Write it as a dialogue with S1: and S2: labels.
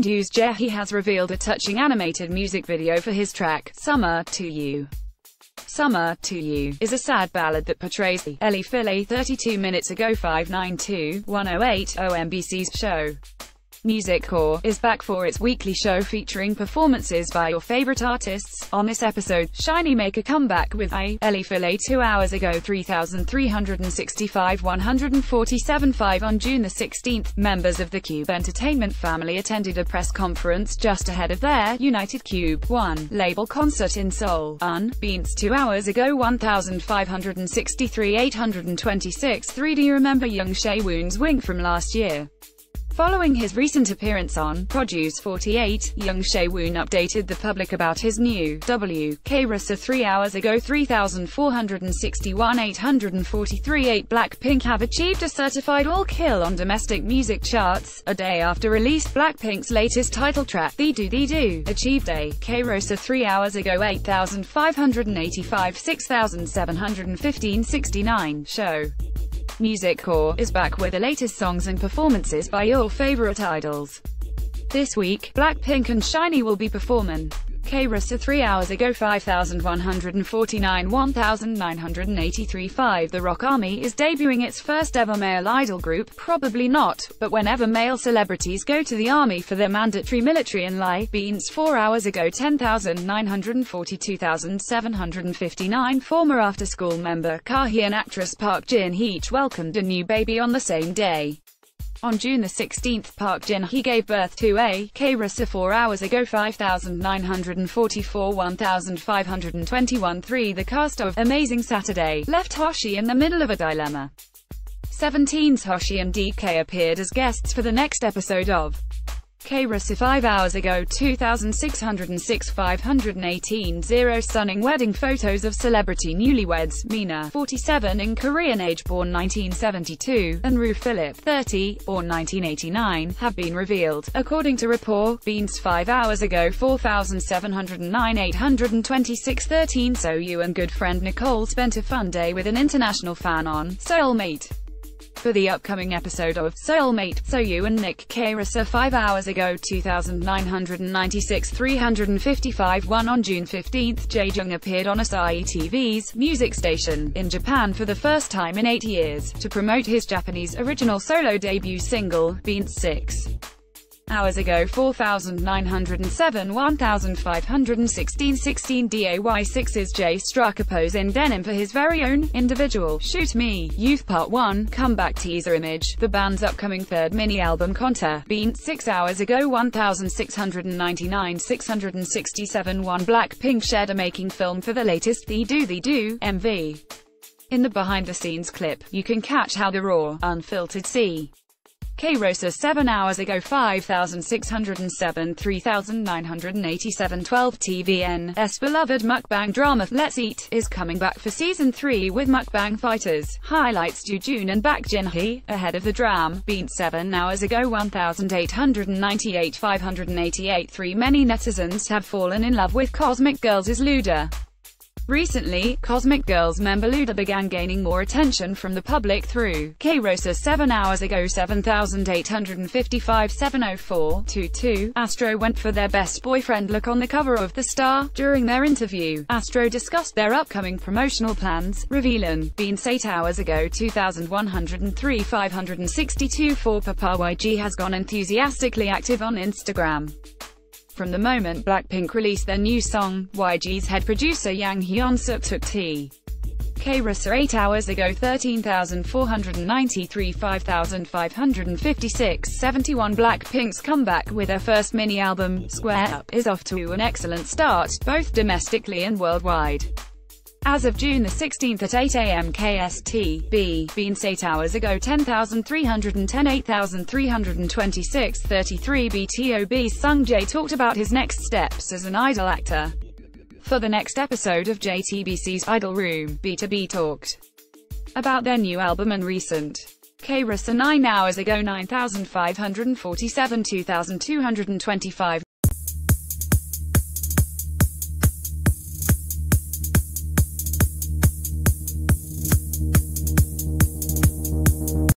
S1: Jaehee has revealed a touching animated music video for his track, Summer, to You. Summer, to You, is a sad ballad that portrays the Ellie Philly 32 minutes ago 592 108 OMBC's show. Music Core is back for its weekly show featuring performances by your favorite artists. On this episode, SHINee make a comeback with a Ellie Philly two hours ago 3,365 147.5 on June the 16th. Members of the Cube Entertainment family attended a press conference just ahead of their United Cube 1 label concert in Seoul. Unbeats two hours ago 1,563 826 3 Do you remember Young Woon's Wink from last year? Following his recent appearance on Produce 48, Young Woon updated the public about his new W.K. Russa 3 hours ago 3,461 843 8 Blackpink have achieved a certified all-kill on domestic music charts, a day after release Blackpink's latest title track, Ddu-Du Ddu-Du, achieved a K. Rosa 3 hours ago 8,585 6,715 69 show. Music Core is back with the latest songs and performances by your favorite idols. This week, Blackpink and SHINee will be performing. K-Russa 3 hours ago 5149 1983 5 The ROK Army is debuting its first ever male idol group, probably not, but whenever male celebrities go to the army for their mandatory military and lie, Beans 4 hours ago 10,942,759 Former after-school member Kahi and actress Park Jin-hee welcomed a new baby on the same day. On June 16, Park Jin-hee gave birth to a. K-Russa 4 hours ago 5,944 1,521 3 The cast of Amazing Saturday left Hoshi in the middle of a dilemma. 17's Hoshi and DK appeared as guests for the next episode of K-Russa 5 hours ago 2606 518 0 Stunning wedding photos of celebrity newlyweds, Mina, 47 in Korean age born 1972, and Ryu Philip, 30, born 1989, have been revealed. According to Rapport, Beans 5 hours ago 4709 826 13 Soyou and good friend Nicole spent a fun day with an international fan on Soulmate. For the upcoming episode of Soulmate, Soyou and Nick K-Russa 5 hours ago 2996 355 1 on June 15, Jaejung appeared on Asahi TV's music station in Japan for the first time in eight years, to promote his Japanese original solo debut single, Beans 6 hours ago 4,907 1,516 16 DAY6's Jay struck a pose in denim for his very own, individual, Shoot Me, Youth Part 1, comeback teaser image, the band's upcoming third mini-album Conta, Bean, 6 hours ago 1,699 667 1 Blackpink shared a making film for the latest Ddu-Du Ddu-Du, MV. In the behind-the-scenes clip, you can catch how the raw, unfiltered C. K-Rosa 7 hours ago 5607 3987 12 TVN's beloved mukbang drama Let's Eat is coming back for season 3 with mukbang fighters, highlights Ju Jun and Baek Jin-hee, ahead of the dram, beat 7 hours ago 1898 588 3 Many netizens have fallen in love with Cosmic Girls' Luda. Recently, Cosmic Girls member Luda began gaining more attention from the public through K-Rosa 7 hours ago 7855 704 22. Astro went for their best boyfriend look on the cover of The Star. During their interview, Astro discussed their upcoming promotional plans, revealing, Beans 8 hours ago 2103 562 4 Papa YG has gone enthusiastically active on Instagram. From the moment Blackpink released their new song, YG's head producer Yang Hyun-suk took T. K-Russa 8 hours ago 13,493 5,556 71 Blackpink's comeback with their first mini-album, Square Up, is off to an excellent start, both domestically and worldwide. As of June 16 at 8 am KST, B, Beans 8 hours ago 10,310 8,326 33 BTOB Sung Jae talked about his next steps as an idol actor. For the next episode of JTBC's Idol Room, BTOB talked about their new album and recent K-Russa 9 hours ago 9,547 2,225